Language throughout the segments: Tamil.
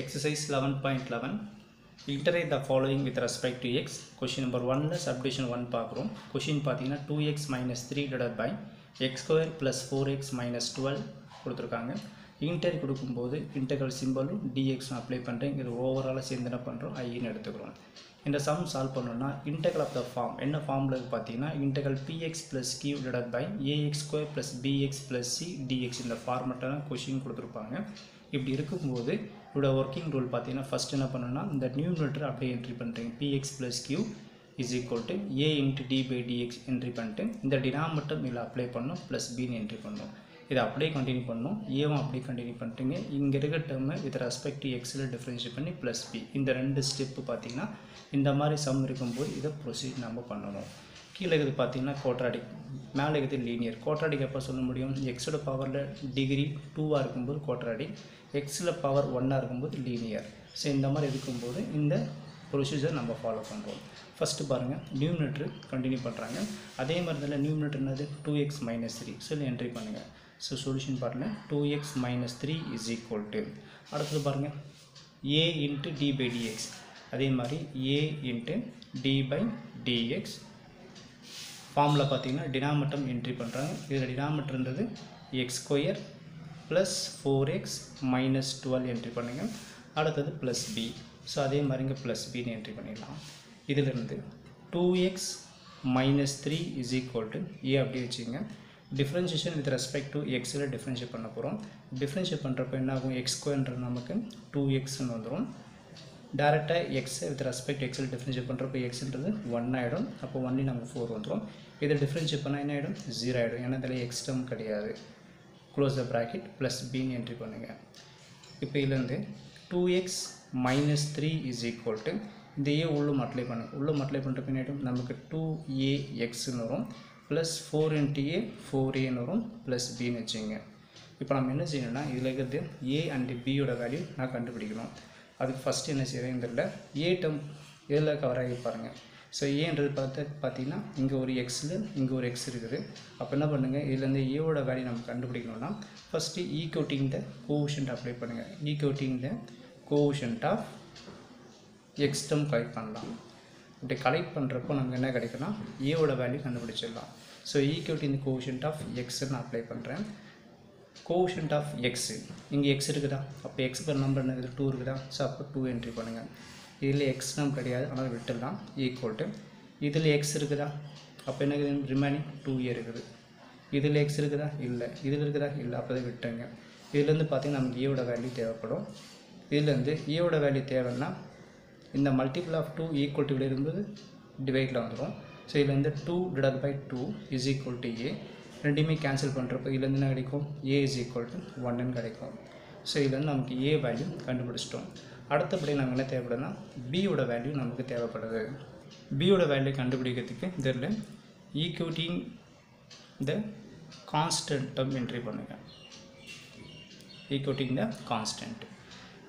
Exercise 11.11 Iterate the following with respect to x. Question number 1 subdivision 1 பார்க்குறோம். கொஷின் பார்த்தீங்கன்னா two x minus three divide by x square plus four x minus twelve கொடுத்துருக்காங்க. இன்டர் கொடுக்கும்போது இன்டெகல் சிம்பிளும் டிஎக்ஸும் அப்ளை பண்ணுறேன் இது ஓவராலாக சேர்ந்து என்ன பண்ணுறோம் ஐன்னு எடுத்துக்கிறோம். இந்த சம் சால்வ் பண்ணோம்னா இன்டெகல் ஆஃப் த ஃபார்ம் என்ன ஃபார்மில் பார்த்தீங்கன்னா integral B X plus Q divide by A X square plus B X plus C D X இந்த ஃபார்மெட்டான கொஷின் கொடுத்துருப்பாங்க. இப்படி இருக்கும்போது இதோட ஒர்க்கிங் ரூல் பார்த்தீங்கன்னா ஃபஸ்ட் என்ன பண்ணணும்னா இந்த நியூமரேட்டர் அப்படியே என்ட்ரி பண்ணுறீங்க B X plus Q is equal to A into D by D X entry பண்ணிட்டு இந்த டினாமட்டம் இதில் அப்ளை பண்ணணும் ப்ளஸ் பின்னு என்ட்ரி பண்ணணும். இதை அப்படியே கண்டினியூ பண்ணணும். ஏவும் அப்படியே கண்டினியூ பண்ணிட்டீங்க. இங்கே இருக்க டேர்மை வித் ரெஸ்பெக்ட் டு எக்ஸில் டிஃப்ரென்ஷியேட் பண்ணி ப்ளஸ் பி இந்த ரெண்டு ஸ்டெப்பு பார்த்தீங்கன்னா இந்த மாதிரி சம் இருக்கும்போது இதை ப்ரொசீட் நம்ம பண்ணணும். கீழே இருக்குது பார்த்தீங்கன்னா கோட்ராடிக் மேலே இருக்குது லீனியர் கோட்ராடிக் எப்போ சொல்ல முடியும்? எக்ஸோட பவரில் டிகிரி டூவாக இருக்கும்போது கோட்ராடிக் எக்ஸில் பவர் ஒன்னாக இருக்கும்போது லீனியர் ஸோ இந்த மாதிரி இருக்கும்போது இந்த ப்ரொசீஜர் நம்ம ஃபாலோ பண்ணுறோம் ஃபஸ்ட்டு பாருங்கள் நியூமினேட்ரு கண்டினியூ பண்ணுறாங்க அதே மாதிரி தான் நியூமினேட்டர் என்னது? Two X minus three so entry பண்ணுங்கள் ஸோ சொல்யூஷன் பாருங்கள் two X minus three is equal to அடுத்தது பாருங்கள் A into D by D X அதே மாதிரி A into D by D X ஃபார்மில் பார்த்தீங்கன்னா டினாமட்டம் என்ட்ரி பண்ணுறாங்க இதில் டினாமட்டர்ன்றது X square plus four X minus twelve entry பண்ணுங்கள் அடுத்தது ப்ளஸ் பி ஸோ அதே மாதிரி இங்கே ப்ளஸ் பின்னு என்ட்ரி பண்ணிடலாம். இதிலிருந்து two X minus three is equal to A அப்படி வச்சுங்க டிஃப்ரென்ஷியேஷன் வித் ரெஸ்பெக்ட் டு எக்ஸில் டிஃப்ரென்ஷியேட் பண்ண போகிறோம் டிஃப்ரென்ஷியேட் பண்ணுறப்ப என்ன ஆகும் எக்ஸ் ஸ்கொயர்ன்றது நமக்கு டூ எக்ஸ்ன்னு வந்துடும் டேரெக்டாக எக்ஸ் வித் ரெஸ்பெக்ட் எக்ஸில் டிஃப்ரென்ஷியேட் பண்ணுறப்போ எக்ஸ்ன்றது ஒன் ஆகிடும் அப்போ ஒன்லி நமக்கு ஃபோர் வந்துடும் இதை டிஃப்ரென்ஷியேட் பண்ணால் என்ன ஆகிடும் ஜீரோ ஆகிடும் ஏன்னா இதில் எக்ஸ் டேர்ம் கிடையாது. க்ளோஸ் த ப்ராக்கெட் ப்ளஸ் பின்னு என்ட்ரி பண்ணுங்கள் இப்போ இதுலேருந்து two X minus three is equal to இந்த ஏ உள்ளும் அப்ளை பண்ணு. உள்ளும் அப்ளை என்ன ஆகிடும் நமக்கு டூ ஏ எக்ஸ்னு வரும். Plus four into A four ஏன்னு வரும். ப்ளஸ் பின்னு வச்சுங்க. இப்போ நம்ம என்ன செய்யணும்னா இதில் இருக்கிறது ஏ அண்டு பியோட வேல்யூ நான் கண்டுபிடிக்கணும். அதுக்கு ஃபஸ்ட்டு என்ன செய்கிறேன் இதில் ஏ டம் எதில் கவர் ஆகி பாருங்கள் ஸோ ஏன்றது பார்த்து பார்த்தீங்கன்னா இங்கே ஒரு எக்ஸில் இங்கே ஒரு எக்ஸ் இருக்குது. அப்போ என்ன பண்ணுங்கள் இதுலேருந்து ஏவோட வேல்யூ நம்ம கண்டுபிடிக்கணும்னா first equating the quotient apply பண்ணுங்கள் equating the quotient of X term collect பண்ணலாம். இப்படி கலெக்ட் பண்ணுறப்போ நமக்கு என்ன கிடைக்குன்னா ஏவோட வேல்யூ கண்டுபிடிச்சிடலாம். ஸோ ஈகோட்டிங் இந்த கோஷன்ட் ஆஃப் எக்ஸ்ன்னு அப்ளை பண்ணுறேன் கோஷன்ட் ஆஃப் எக்ஸு இங்கே எக்ஸ் இருக்குதா? அப்போ எக்ஸ் பர் நம்பர் என்ன? இருக்குது டூ இருக்குதா? ஸோ அப்போ டூ என்ட்ரி பண்ணுங்கள் இதில் எக்ஸ் நம் கிடையாது ஆனால் விட்டுடலாம் ஈக்குவல் டு இதில் எக்ஸ் இருக்குதா? அப்போ என்ன ரிமைனிங் டூ ஏ இருக்குது. இதில் எக்ஸ் இருக்குதா? இல்லை. இதில் இருக்குதா? இல்லை. அப்போ தான் விட்டுங்க. இதுலேருந்து பார்த்தீங்கன்னா நமக்கு ஏவோட வேல்யூ தேவைப்படும். இதுலேருந்து ஏவோட வேல்யூ தேவைன்னா இந்த multiple of two equal to இருக்கும்போது டிவைடில் வந்துடும் ஸோ இதுலேருந்து two divide by two is equal to A ரெண்டுமே கேன்சல் பண்ணுறப்போ இதுலேருந்து என்ன கிடைக்கும்? ஏ இஸ் ஈக்குவல் டு ஒன்னு கிடைக்கும். ஸோ இதுலேருந்து நமக்கு ஏ வேல்யூ கண்டுபிடிச்சிட்டோம். அடுத்தபடி நமக்கு என்ன தேவைப்படுதுன்னா பியோட வேல்யூ நமக்கு தேவைப்படுது. பியோட வேல்யூ கண்டுபிடிக்கிறதுக்கு இதில் equating the constant term entry பண்ணுங்கள் ஈக்யூட்டிங் த கான்ஸ்டன்ட்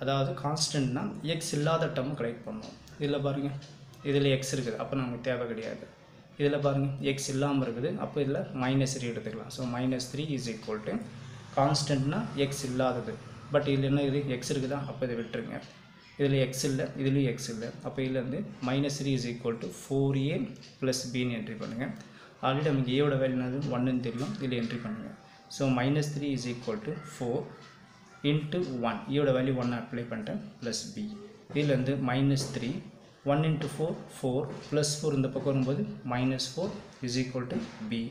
அதாவது கான்ஸ்டன்ட்னா எக்ஸ் இல்லாத டேர்ம் கலெக்ட் பண்ணுவோம் இதில் பாருங்கள் இதில் எக்ஸ் இருக்குது அப்போ நமக்கு தேவை கிடையாது. இதில் பாருங்கள் எக்ஸ் இல்லாமல் இருக்குது அப்போ இதில் மைனஸ் த்ரீ எடுத்துக்கலாம். So minus three is equal to கான்ஸ்டன்ட்னா X இல்லாதது. பட் இதில் என்ன இது? எக்ஸ் இருக்குதா? அப்போ இதை விட்டுருங்க. இதில் எக்ஸ் இல்லை இதுலேயும் எக்ஸ் இல்லை. அப்போ இதுலேருந்து minus three is equal to four A plus pin entry பண்ணுங்கள் ஆல்ரெடி நமக்கு ஏவோட வேல்யூ என்னது? ஒன்றுன்னு தெரியும். இதில் என்ட்ரி பண்ணுங்கள் so minus three is equal to four into one ஈயோட value one apply பண்ணிட்டேன். ப்ளஸ் பி இதுலேருந்து minus three one into four four plus four இந்த பக்கம் வரும்போது minus four is equal to B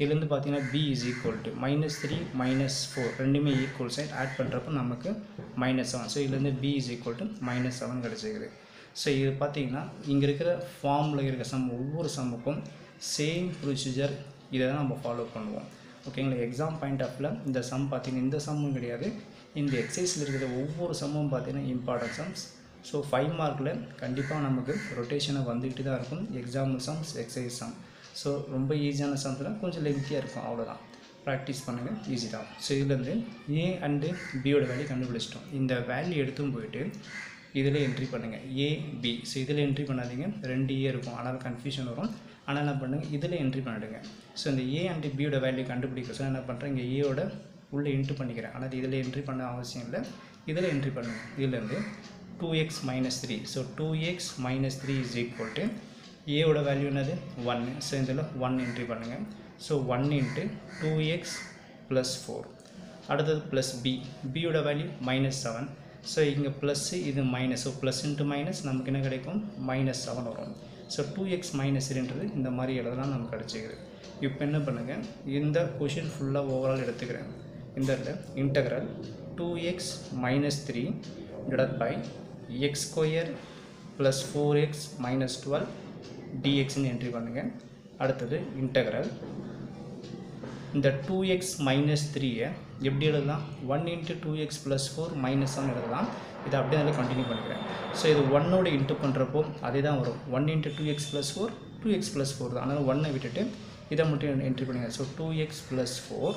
இதுலேருந்து பார்த்தீங்கன்னா B is equal to minus three minus four ரெண்டுமே ஈக்குவல் சைட் ஆட் பண்ணுறப்போ நமக்கு மைனஸ் செவன் ஸோ இதுலேருந்து B is equal to minus seven கிடச்சிக்குது so இது பார்த்தீங்கன்னா இங்கே இருக்கிற ஃபார்மில் இருக்கிற சம் ஒவ்வொரு சம்முக்கும் சேம் ப்ரொசீஜர் இதை தான் நம்ம ஃபாலோ பண்ணுவோம். ஓகேங்களா எக்ஸாம் பாயிண்ட் ஆஃப்ல இந்த சம் பார்த்தீங்கன்னா இந்த சம்மும் கிடையாது. இந்த எக்ஸசைஸில் இருக்கிற ஒவ்வொரு சம்மும் பார்த்தீங்கன்னா இம்பார்ட்டன்ட் சம்ஸ் ஸோ ஃபைவ் மார்க்கில் கண்டிப்பாக நமக்கு ரொட்டேஷனை வந்துக்கிட்டு தான் இருக்கும். Example sums exercise sum so ரொம்ப ஈஸியான சம்ஸ் தான் கொஞ்சம் லெங்க்தியாக இருக்கும். அவ்வளோதான் ப்ராக்டிஸ் பண்ணுங்கள் ஈஸி தான். ஸோ இதுலேருந்து ஏ அண்டு பியோட வேல்யூ கண்டுபிடிச்சிட்டோம். இந்த வேல்யூ எடுத்தும் போயிட்டு இதில் என்ட்ரி பண்ணுங்கள் ஏ பி ஸோ இதில் என்ட்ரி பண்ணாதீங்க. ரெண்டு ஏ இருக்கும். ஆனால் கன்ஃபியூஷன் வரும். ஆனால் என்ன பண்ணுங்கள் இதில் என்ட்ரி பண்ணிடுங்க. ஸோ இந்த ஏ அண்டு பியோட வேல்யூ கண்டுபிடிக்க ஸோ என்ன பண்ணுறேன் இங்கே ஏயோட உள்ளே என்ட்ரி பண்ணிக்கிறேன். ஆனால் இதில் என்ட்ரி பண்ண அவசியம் இல்லை. இதில் என்ட்ரி பண்ணுங்கள் இதுலேருந்து two X minus three so two X minus three is equal to ஏவோட வேல்யூ என்னது? ஒன்று ஸோ இதில் ஒன் என்ட்ரி பண்ணுங்கள் so one into two X plus four அடுத்தது ப்ளஸ் பி பியோட வேல்யூ மைனஸ் செவன் ஸோ இங்கே ப்ளஸ்ஸு இது minus so plus into minus நமக்கு என்ன கிடைக்கும்? மைனஸ் செவன் வரும். ஸோ டூ எக்ஸ் மைனஸ் த்ரீன்றது இந்த மாதிரி எழுதலாம் நமக்கு கிடச்சிக்குது இப்போ என்ன பண்ணுங்கள் இந்த கொஷின் ஃபுல்லாக ஓவரால் எடுத்துக்கிறேன். இந்த integral two X minus three divide by X square plus four X minus twelve டிஎக்ஸ்னு entry பண்ணுங்கள் அடுத்தது இன்டகிரல் இந்த டூ எக்ஸ் மைனஸ் த்ரீயை எப்படி எழுதலாம்? One into two x plus four minus one எழுதலாம். இதை அப்படியே அதில் கண்டினியூ பண்ணிக்கிறேன். ஸோ இது ஒன்னோட இன்ட்டு பண்ணுறப்போ அதே தான் வரும். One into two x plus four two x plus four தான். அதனால் ஒன்னை விட்டுட்டு இதை மட்டும் என்ட்ரி பண்ணுங்க. So two x plus four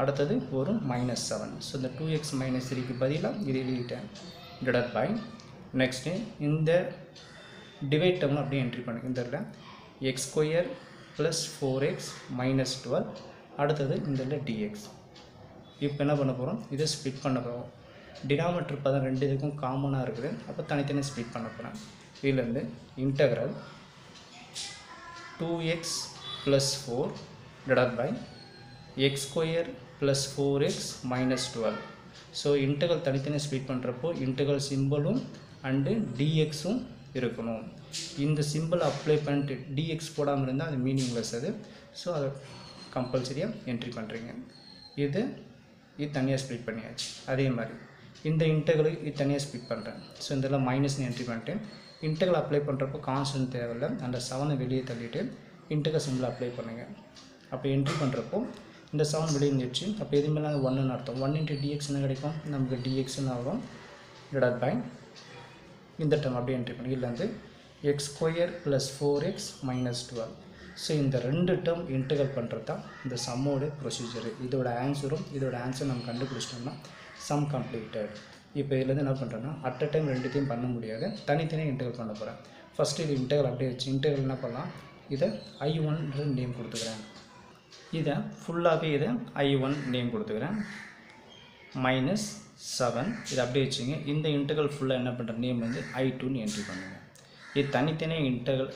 அடுத்தது ஒரு மைனஸ் செவன் ஸோ இந்த டூ எக்ஸ் மைனஸ் த்ரீக்கு பதிலாக இது எழுதிட்டேன் டிவைட் பை நெக்ஸ்ட்டு இந்த டிவைட் டேர்மில் அப்படியே என்ட்ரி பண்ணுங்க. இந்த இடத்துல x square plus four x minus twelve அடுத்தது இந்த இடத்துல டிஎக்ஸ் இப்போ என்ன பண்ண போகிறோம் இதை ஸ்ப்ளிட் பண்ண போகிறோம் டினாமீட்டர் பதம் ரெண்டு இதுக்கும் காமனாக இருக்குது. அப்போ தனித்தனி ஸ்ப்ளிட் பண்ண போகிறேன் இதுலேருந்து integral two x plus four divide by x square plus four x minus twelve so integral தனித்தனி ஸ்ப்ளிட் பண்ணுறப்போ இன்டகல் சிம்பிளும் அண்டு டிஎக்ஸும் இருக்கணும். இந்த சிம்பிள் அப்ளை பண்ணிட்டு டிஎக்ஸ் போடாமல் இருந்தால் அது மீனிங்லெஸ் அது. ஸோ அதை கம்பல்சரியாக என்ட்ரி பண்ணுறீங்க இது இது தனியாக ஸ்ப்ளிட் பண்ணியாச்சு. அதே மாதிரி. இந்த இன்டர்களுக்கு இது தனியாக ஸ்ப்ளிட் பண்ணுறேன் ஸோ இதெல்லாம் மைனஸ்னு என்ட்ரி பண்ணிட்டு இன்டகல் அப்ளை பண்ணுறப்போ கான்ஸ்டன்ட் தேவையில்ல. அந்த செவனை வெளியே தள்ளிட்டு இன்டகல் சிம்பிள் அப்ளை பண்ணுங்கள் அப்போ என்ட்ரி பண்ணுறப்போ இந்த செவன் வெளியே இருந்துச்சு அப்போ எதுவுமே மேலே அது ஒன்றுன்னு அர்த்தம். ஒன் இன்ட்டு டிஎக்ஸ்னு கிடைக்கும்? நமக்கு டிஎக்ஸ்னு ஆகும். டிவைட் பை இந்த டேர்ம் அப்படியே என்ட்ரி பண்ணி. இதில் வந்து x square plus four x minus twelve so இந்த ரெண்டு டேர்ம் இன்டகல் பண்ணுறது தான் இந்த சம்மோட ப்ரொசீஜரு இதோட ஆன்சரும் இதோட ஆன்சர் நம்ம கண்டுபிடிச்சிட்டோம்னா சம் கம்ப்ளீட்டட் இப்போ இதுலேருந்து என்ன பண்ணுறேன்னா அட் அ டைம் ரெண்டுத்தையும் பண்ண முடியாது. தனித்தனியாக இன்டகல் பண்ண போகிறேன் ஃபஸ்ட்டு இது இன்டகல் அப்படியே வச்சு இன்டகல் என்ன பண்ணலாம்? இதை ஐ ஒன்ற நேம் கொடுத்துக்கிறேன். இதை ஃபுல்லாகவே இதை ஐ ஒன் நேம் கொடுத்துக்கிறேன். மைனஸ் செவன் இதை அப்படியே வச்சுங்க. இந்த இன்டர்கல் ஃபுல்லாக என்ன பண்ணுற நேம் வந்து ஐ டூன்னு என்ட்ரி பண்ணுங்கள் இது தனித்தனியாக இன்டர்கல்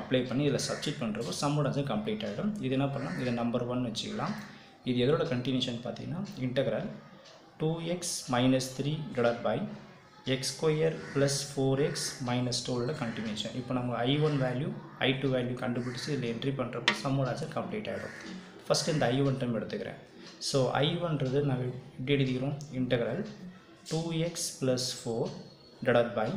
அப்ளை பண்ணி இதில் சப்ஸ்டிட் பண்ணுறப்போ சம்மோட ஆன்சர் கம்ப்ளீட் ஆகிடும் இது என்ன பண்ணலாம்? இதை நம்பர் ஒன் வச்சுக்கலாம். இது எதோட கண்டினியூஷன் பார்த்தீங்கன்னா integral two x minus three divide by x square plus four x minus டூவோட கண்டினியூஷன் இப்போ நம்ம I one value I two value கண்டுபிடிச்சி இதில் என்ட்ரி பண்ணுறப்போ சம்மோட ஆன்சர் கம்ப்ளீட் ஆகிடும் ஃபஸ்ட்டு இந்த ஐ ஒன் டைம் எடுத்துக்கிறேன். ஸோ ஐ ஒன்றது நாங்கள் எப்படி எழுதிக்கிறோம்? Integral two x plus four divide by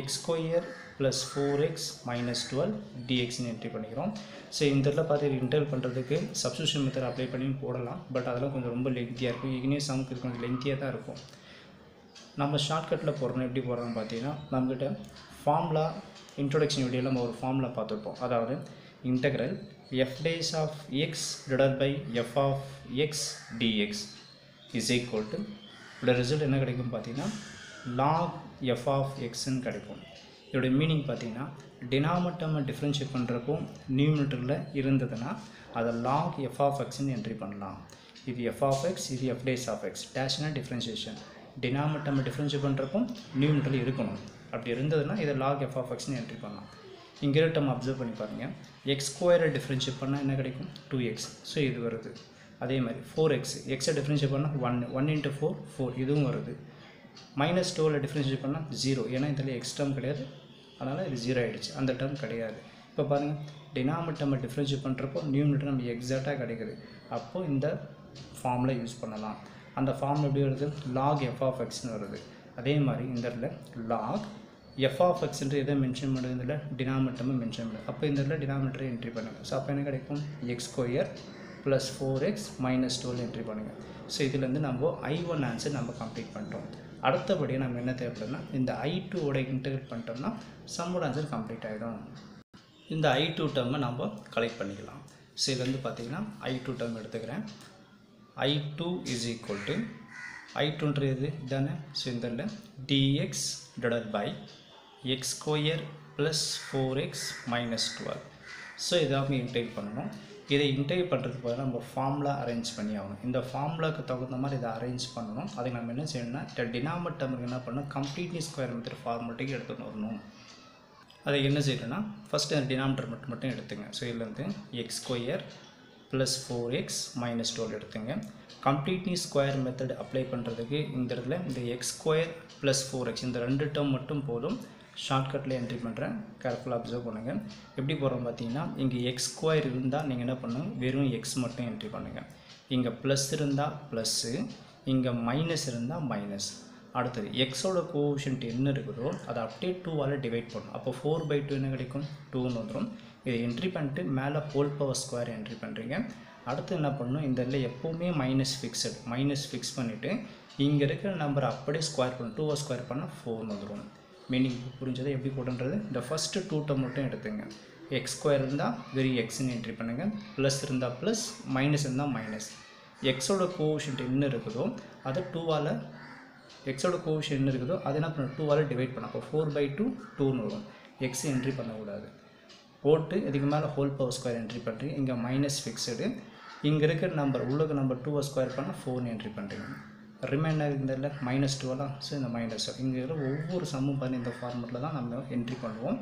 x square plus four x minus twelve டிஎக்ஸ்னு entry பண்ணிக்கிறோம். ஸோ இந்த இடத்துல பார்த்து இன்டர் பண்ணுறதுக்கு சப்ஸ்டியூஷன் மெத்தட் அப்ளை பண்ணி போடலாம். பட் அதெல்லாம் கொஞ்சம் ரொம்ப லென்த்தியாக இருக்கும். இக்னே சமுக்கு கொஞ்சம் லென்த்தியாக தான் இருக்கும். நம்ம ஷார்ட்கட்டில் போடுறோம் எப்படி போடுறோம்னு பார்த்தீங்கன்னா நம்மக்கிட்ட ஃபார்முலா இன்ட்ரொடக்ஷன் வீடியோவில் நம்ம ஒரு ஃபார்முலா பார்த்துருப்போம். அதாவது integral f dash of x divided by f of x dx is equal to இதோட ரிசல்ட் என்ன கிடைக்கும் பார்த்தீங்கன்னா லாக் எஃப் ஆஃப் எக்ஸ்ன்னு கிடைக்கும். இதோடைய மீனிங் பார்த்தீங்கன்னா டினாமட்டமை டிஃப்ரென்ஷியேட் பண்ணுறப்போ நியூமினேட்டரில் இருந்ததுன்னா அதை லாக் எஃப் ஆஃப் எக்ஸ்ன்னு என்ட்ரி பண்ணலாம். இது எஃப் ஆஃப் எக்ஸ் இது எஃப் டேஸ் ஆஃப் எக்ஸ் டேஷ்னா டிஃப்ரென்ஷியேஷன் டினாமட்டமை டிஃப்ரென்ஷியேட் பண்ணுறப்போ நியூமினேட்டரில் இருக்கணும். அப்படி இருந்ததுன்னா இதை லாக் எஃப் ஆஃப் எக்ஸ்ன்னு என்ட்ரி பண்ணலாம். இங்கே டேர்ம் அப்சர்வ் பண்ணி பாருங்கள் எக்ஸ் ஸ்கொயரை டிஃப்ரென்ஷியேட் பண்ணால் என்ன கிடைக்கும்? டூ எக்ஸ் ஸோ இது வருது. அதே மாதிரி ஃபோர் எக்ஸ் எக்ஸை டிஃப்ரென்ஷியேட் பண்ணால் one one into four four இதுவும் வருது. மைனஸ் டூவில் டிஃப்ரென்ஷியேட் பண்ணால் ஜீரோ ஏன்னா இதில் எக்ஸ் டேர்ம் கிடையாது. அதனால் இது ஜீரோ ஆகிடுச்சு அந்த டேர்ம் கிடையாது. இப்போ பாருங்கள் டினாமினேட்டர் நம்ம டிஃப்ரென்ஷியேட் பண்ணுறப்போ நியூமிட்டர் நம்ம எக்ஸாக்டாக கிடைக்குது. அப்போது இந்த ஃபார்மில் யூஸ் பண்ணலாம். அந்த ஃபார்ம் எப்படி வருது? லாக் எஃப் ஆஃப் எக்ஸ்னு வருது. அதே மாதிரி இந்த இடத்துல லாக் எஃப் ஆஃப் எக்ஸ்ன்ற எதை மென்ஷன் பண்ணுறது இதில் டினாமினேட்டமாக மென்ஷன் பண்ணுது. அப்போ இந்த இடத்துல டினாமினேட்டரை என்ட்ரி பண்ணுங்கள் ஸோ அப்போ என்ன கிடைக்கும்? X square plus four x minus twelve entry பண்ணுங்கள் ஸோ இதுலேருந்து நம்ம ஐ ஒன் ஆன்சர் நம்ம கம்ப்ளீட் பண்ணிட்டோம். அடுத்தபடியாக நம்ம என்ன தேவைப்படும்னா இந்த ஐ டூவோட இன்டகிரேட் பண்ணிட்டோம்னா சம்மோட ஆன்சர் கம்ப்ளீட் ஆகிடும் இந்த ஐ டூ டேர்மை நம்ம கலெக்ட் பண்ணிக்கலாம். ஸோ இது வந்து பார்த்திங்கன்னா ஐ டூ டேர்ம் எடுத்துக்கிறேன். I two is equal to I டூன்றது தானே ஸோ இந்த dx divide by x square plus four x minus twelve so இதாக இன்டெகிரேட் பண்ணணும். இதை இன்டெக்ட் பண்ணுறதுக்கு பதிலாக நம்ம ஃபார்முலா அரேஞ்ச் பண்ணி ஆகணும் இந்த ஃபார்முலாக்கு தகுந்த மாதிரி இதை அரேஞ்ச் பண்ணணும். அதுக்கு நம்ம என்ன செய்யணும்னா டினாமட் டேர்முக்கு என்ன பண்ணணும்? கம்ப்ளீட்லி ஸ்கொயர் மெத்தட் ஃபார்முலேட்டுக்கு எடுத்துகிட்டு வரணும். அதை என்ன செய்யணும்னா ஃபஸ்ட்டு அந்த டினாமிட்டர் மட்டும் மட்டும் எடுத்துங்க. ஸோ இதுலேருந்து x square plus four x minus twelve எடுத்துங்க. கம்ப்ளீட்லி ஸ்கொயர் மெத்தட் அப்ளை பண்ணுறதுக்கு இந்த இடத்துல இந்த x square plus four x இந்த ரெண்டு டேர்ம் மட்டும் போதும். ஷார்ட்கட்டில் என்ட்ரி பண்ணுறேன் கேர்ஃபுல்லாக அப்சர்வ் பண்ணுங்கள் எப்படி போகிறோம் பார்த்தீங்கன்னா இங்கே எக்ஸ் ஸ்கொயர் இருந்தால் நீங்கள் என்ன பண்ணுங்க? வெறும் எக்ஸ் மட்டும் என்ட்ரி பண்ணுங்கள் இங்கே ப்ளஸ் இருந்தால் ப்ளஸ்ஸு இங்கே மைனஸ் இருந்தால் மைனஸ் அடுத்தது எக்ஸோட கோஷன்ட் என்ன இருக்குதோ அதை அப்படியே டூவால் டிவைட் பண்ணணும் அப்போ ஃபோர் பை டூ என்ன கிடைக்கும்? டூன்னு வந்துடும் இதை என்ட்ரி பண்ணிட்டு மேலே ஹோல் பவர் ஸ்கொயர் என்ட்ரி பண்ணுறீங்க அடுத்து என்ன பண்ணணும்? இந்த இதில் எப்போவுமே மைனஸ் ஃபிக்ஸட் மைனஸ் ஃபிக்ஸ் பண்ணிவிட்டு இங்கே இருக்கிற நம்பரை அப்படியே ஸ்கொயர் பண்ணணும் டூவை ஸ்கொயர் பண்ணால் ஃபோர்னு வந்துடும் மீனிங் புரிஞ்சதை எப்படி போடுன்றது இந்த ஃபஸ்ட்டு டூ டேர்ம் மட்டும் எடுத்துங்க. எக்ஸ் ஸ்கொயர் இருந்தால் வெரி எக்ஸ்ன்னு என்ட்ரி பண்ணுங்கள் ப்ளஸ் இருந்தால் ப்ளஸ் மைனஸ் இருந்தால் மைனஸ் எக்ஸோட கோஷன்ட் என்ன இருக்குதோ அதை டூவால் எக்ஸோட கோஷன் என்ன இருக்குதோ அதை என்ன பண்ணணும்? டூவால் டிவைட் பண்ண அப்போ ஃபோர் பை டூ டூன்னு வரும். எக்ஸ் என்ட்ரி பண்ணக்கூடாது. போட்டு இதுக்கு மேலே ஹோல் பவர் ஸ்கொயர் என்ட்ரி பண்ணுறீங்க இங்கே மைனஸ் ஃபிக்ஸடு இங்கே இருக்கிற நம்பர் உள்ளுக்கு நம்பர் டூவை ஸ்கொயர் பண்ணால் ஃபோர்னு என்ட்ரி பண்ணுறீங்க ரிமைண்டர் இந்த இல்லை மைனஸ் டூவெல்லாம் ஸோ இந்த மைனஸ் இங்கே இருக்கிற ஒவ்வொரு சம்மும் பண்ணி இந்த ஃபார்மெட்டில் தான் நம்ம என்ட்ரி பண்ணுவோம்.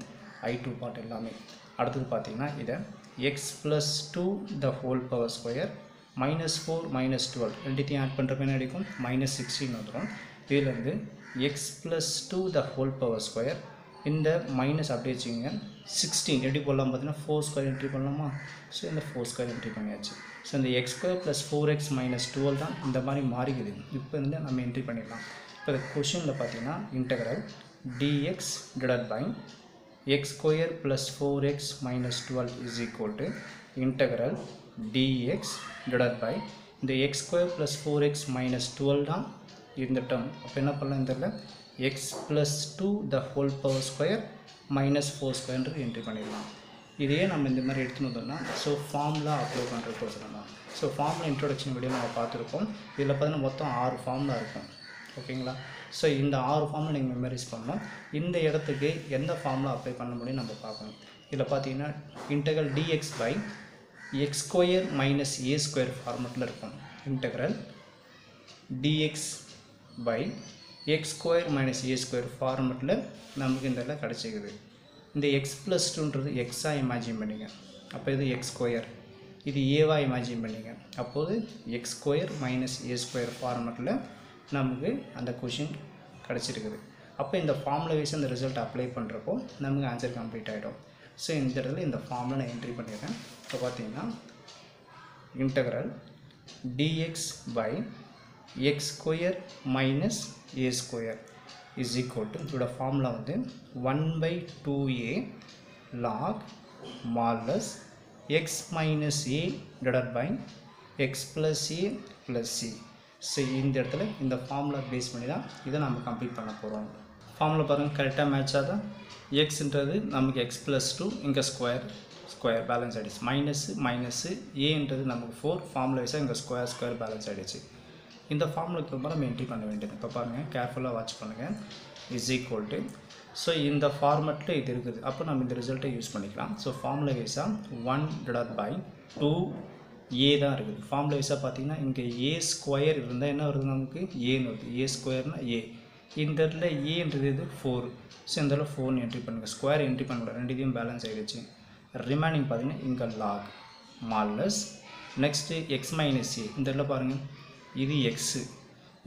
ஐ டூ பார்ட் எல்லாமே. அடுத்தது பார்த்தீங்கன்னா இதை x plus two the whole power square minus four minus twelve ரெண்டுத்தையும் ஆட் பண்ணுறப்ப என்ன கிடைக்கும் மைனஸ் சிக்ஸ்டீன் வந்துடும் இதுலேருந்து x plus two the whole power square இந்த மைனஸ் அப்படியே வச்சுக்கோங்க. சிக்ஸ்டீன் எப்படி போடலாம் பார்த்தீங்கன்னா ஃபோர் ஸ்கொயர் என்ட்ரி பண்ணலாமா? ஸோ இந்த ஃபோர் ஸ்கொயர் என்ட்ரி பண்ணியாச்சு. ஸோ இந்த x square plus four x minus twelve தான் இந்த மாதிரி மாறிக்குது. இப்போ இருந்து நம்ம என்ட்ரி பண்ணிடலாம். இப்போ இந்த கொஷினில் பார்த்தீங்கன்னா integral dx divide by x square plus four x minus twelve is equal to integral dx divide by இந்த x square plus four x minus twelve தான் இந்த டேர்ம் அப்போ என்ன பண்ணலாம் தெரியல? X plus two the whole power square minus four ஸ்கொயர்ன்றது entry பண்ணிடலாம். இதையே நம்ம இந்த மாதிரி எடுத்துன்னு வந்தோம்னா ஸோ ஃபார்முலா அப்லோட் பண்ணுறதுக்கோசரம் தான் ஸோ ஃபார்மில் இன்ட்ரொடக்ஷன் வீடியோ நம்ம பார்த்துருக்கோம் இதில் பார்த்தீங்கன்னா மொத்தம் ஆறு ஃபார்ம்லாம் இருக்கும். ஓகேங்களா ஸோ இந்த ஆறு ஃபார்மில் நீங்கள் மெமரிஸ் பண்ணணும். இந்த இடத்துக்கு எந்த ஃபார்மில் அப்ளை பண்ண முடியும் நம்ம பார்க்கணும். இதில் பார்த்தீங்கன்னா integral d x by x square minus a square ஃபார்மெட்டில் இருக்கும். Integral d x by x square minus a square ஃபார்மெட்டில் நமக்கு இந்த இதில் கிடச்சிக்குது இந்த எக்ஸ் ப்ளஸ் டூன்றது எக்ஸாக இமேஜின் பண்ணிங்க. அப்போ இது எக்ஸ் ஸ்கொயர் இது ஏவாக இமேஜின் பண்ணிங்க. அப்போது x square minus a square ஃபார்மெட்டில் நமக்கு அந்த கொஷின் கிடச்சிருக்குது. அப்போ இந்த ஃபார்மில் வைஸ் அந்த ரிசல்ட் அப்ளை பண்ணுறப்போ நமக்கு ஆன்சர் கம்ப்ளீட் ஆகிடும் ஸோ இந்த இடத்துல இந்த ஃபார்மில் நான் என்ட்ரி பண்ணிடுறேன். இப்போ பார்த்தீங்கன்னா integral dx by x square minus a square is equal to இதோட ஃபார்முலா வந்து one by two a log modulus x minus a divide by x plus a plus c so இந்த இடத்துல இந்த ஃபார்முலா பேஸ் பண்ணி தான் இதை நம்ம கம்ப்ளீட் பண்ண போகிறோம் ஃபார்முலா பாருங்கள் கரெக்டாக மேட்ச் தான் எக்ஸ்ன்றது நமக்கு எக்ஸ் ப்ளஸ் டூ இங்கே ஸ்கொயர் ஸ்கொயர் பேலன்ஸ் ஆகிடுச்சு மைனஸு மைனஸு ஏன்றது நமக்கு ஃபோர் ஃபார்முலா வைஸாக இங்கே ஸ்கொயர் ஸ்கொயர் பேலன்ஸ் ஆகிடுச்சு இந்த ஃபார்முலா திரும்ப நம்ம என்ட்ரி பண்ண வேண்டியது. இப்போ பாருங்கள் கேர்ஃபுல்லாக வாட்ச் பண்ணுங்கள் இஸ் ஈக்குவல் டு ஸோ இந்த ஃபார்மெட்டில் இது இருக்குது. அப்போ நம்ம இந்த ரிசல்ட்டை யூஸ் பண்ணிக்கலாம். ஸோ ஃபார்முலா வைஸாக one divide by two a தான் இருக்குது. ஃபார்முலா வைஸாக பார்த்தீங்கன்னா இங்கே ஏ ஸ்கொயர் இருந்தால் என்ன வருது நமக்கு? ஏன்னு வருது. ஏ ஸ்கொயர்னால் ஏ இந்த இடத்துல ஏன்றது இது ஃபோர் ஸோ இந்த இடத்துல ஃபோர்னு என்ட்ரி பண்ணுங்கள் ஸ்கொயர் என்ட்ரி பண்ணக்கூடாது. ரெண்டுத்தையும் பேலன்ஸ் ஆகிடுச்சு ரிமைனிங் பார்த்தீங்கன்னா இங்கே log modulus next x minus a இந்த இடத்துல பாருங்கள் இது எக்ஸு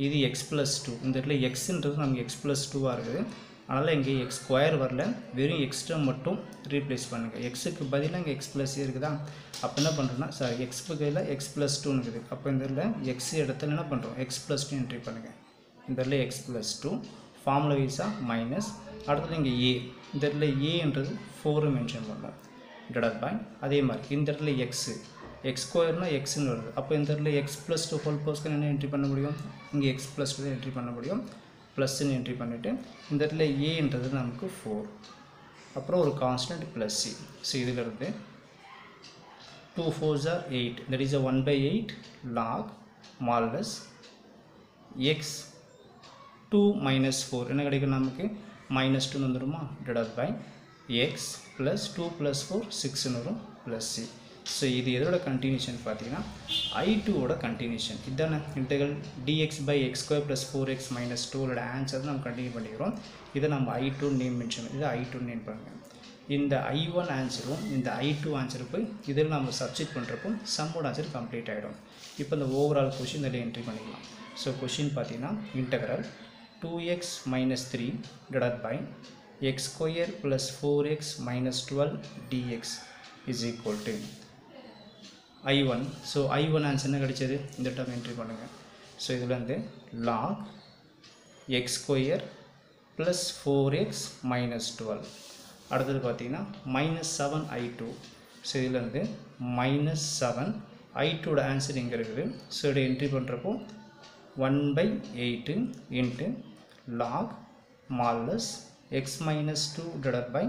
இது எக்ஸ் ப்ளஸ் டூ இந்த இடத்துல எக்ஸுன்றது நமக்கு எக்ஸ் ப்ளஸ் டூவாக இருக்குது. அதனால் இங்கே எக்ஸ் ஸ்கொயர் வரல. வெறும் எக்ஸ்ட்ரா மட்டும் ரீப்ளேஸ் பண்ணுங்கள் எக்ஸுக்கு பதிலாக இங்கே எக்ஸ் ப்ளஸ் இருக்குதா? அப்போ என்ன பண்ணுறோன்னா சாரி எக்ஸ் கையில் எக்ஸ் ப்ளஸ் டூன்னு இருக்குது. அப்போ இந்த இடத்துல எக்ஸ் இடத்துல என்ன பண்ணுறோம் எக்ஸ் ப்ளஸ் டூ என்ட்ரி பண்ணுங்கள் இந்த இடத்துல எக்ஸ் ப்ளஸ் டூ ஃபார்முலா வைஸாக மைனஸ் அடுத்தது இங்கே ஏ இந்த இடத்துல ஏன்றது ஃபோரு மென்ஷன் பண்ணுறோம் டிவைட் பை அதே மாதிரி. இந்த இடத்துல எக்ஸு எக்ஸ் ஸ்கொயர்னால் எக்ஸ்னு வருது. அப்போ இந்த இடத்துல எக்ஸ் ப்ளஸ் டூ ஹோல் பர்ஸ்க்கு என்ன என்ட்ரி பண்ண முடியும்? இங்கே எக்ஸ் ப்ளஸ் டூ என்ட்ரி பண்ண முடியும். ப்ளஸ்ன்னு என்ட்ரி பண்ணிவிட்டு இந்த இடத்துல ஏன்றது நமக்கு ஃபோர் அப்புறம் ஒரு கான்ஸ்டன்ட் ப்ளஸ் சி ஸோ இதிலிருந்து two fours are eight that is a one by eight log modulus x two minus four என்ன கிடைக்கும் நமக்கு? மைனஸ் டூன்னு வந்துடுமா divide by x plus two plus four சிக்ஸ்னு வரும் ப்ளஸ் சி ஸோ இது எதோட கண்டினியூஷன் பார்த்தீங்கன்னா ஐ டூவோட கண்டினியூஷன் இதானே integral dx by x square plus four x minus டூவோட ஆன்சர் நம்ம கண்டினியூ பண்ணிக்கிறோம். இதை நம்ம ஐ டூ நேம் மென்ஷன் இதை ஐ டூ நேம் பண்ணுங்கள் இந்த ஐ ஒன் ஆன்சரும் இந்த ஐ டூ ஆன்சருக்கு இதில் நம்ம சப்ஸ்டிட் பண்ணுறப்போ சம்மோட ஆன்சர் கம்ப்ளீட் ஆகிடும் இப்போ இந்த ஓவரால் கொஷின் இதில் என்ட்ரி பண்ணிக்கலாம். ஸோ கொஷின் பார்த்தீங்கன்னா integral two x minus three divide by x square plus four x minus twelve dx is equal to I one so I one answer என்ன கிடைச்சது? இந்த டேர்ம் என்ட்ரி பண்ணுங்கள் ஸோ இதில் வந்து log x square plus four x minus twelve அடுத்தது பார்த்தீங்கன்னா minus seven I two so இதில் வந்து மைனஸ் செவன் ஐ டூட ஆன்சர் இங்கே இருக்குது. ஸோ இதை என்ட்ரி பண்ணுறப்போ one by eight into log modulus x minus two divide by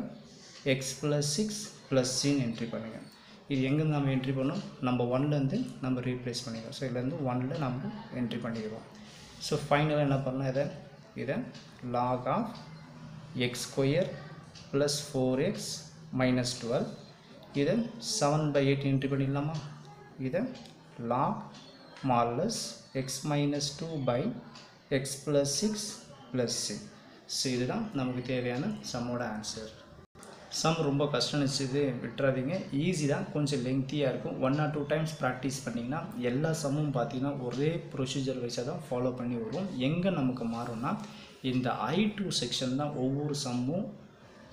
x plus six plus Chinnu entry பண்ணுங்கள் இது எங்கேருந்து நம்ம என்ட்ரி பண்ணோம்? நம்ம ஒன்லேருந்து நம்ம ரீப்ளேஸ் பண்ணிக்கிறோம் ஸோ இதுலேருந்து ஒனில் நம்ம என்ட்ரி பண்ணிக்கிறோம் ஸோ ஃபைனலாக என்ன பண்ணலாம் இதை? இதை log of x square plus four x minus twelve இதை செவன் பை எயிட் என்ட்ரி பண்ணிடலாமா? இதை log modulus x minus two by x plus six plus six so இதுதான் நமக்கு தேவையான சம்மோட ஆன்சர் சம் ரொம்ப கஷ்டம் நினச்சது விட்டுறாதீங்க. ஈஸி தான் கொஞ்சம் லெங்க்த்தியாக இருக்கும். One or two times practice பண்ணிங்கன்னா எல்லா சம்மும் பார்த்தீங்கன்னா ஒரே ப்ரொசீஜர் வைஸாக தான் ஃபாலோ பண்ணி வரும் எங்கே நமக்கு மாறும்னா இந்த ஐ டூ செக்ஷன் தான் ஒவ்வொரு சம்மும்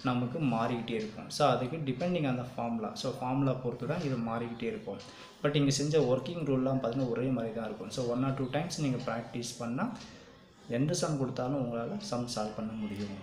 நமக்கு மாறிக்கிட்டே இருக்கும். ஸோ அதுக்கு டிபெண்டிங் அந்த ஃபார்முலா ஸோ ஃபார்முலா பொறுத்து தான் இது மாறிக்கிட்டே இருக்கும். பட் இங்கே செஞ்ச ஒர்க்கிங் ரூல்லாம் பார்த்தீங்கன்னா ஒரே மாதிரி தான் இருக்கும். So one or two times நீங்கள் ப்ராக்டிஸ் பண்ணால் எந்த சம் கொடுத்தாலும் உங்களால் சம் சால்வ் பண்ண முடியும்.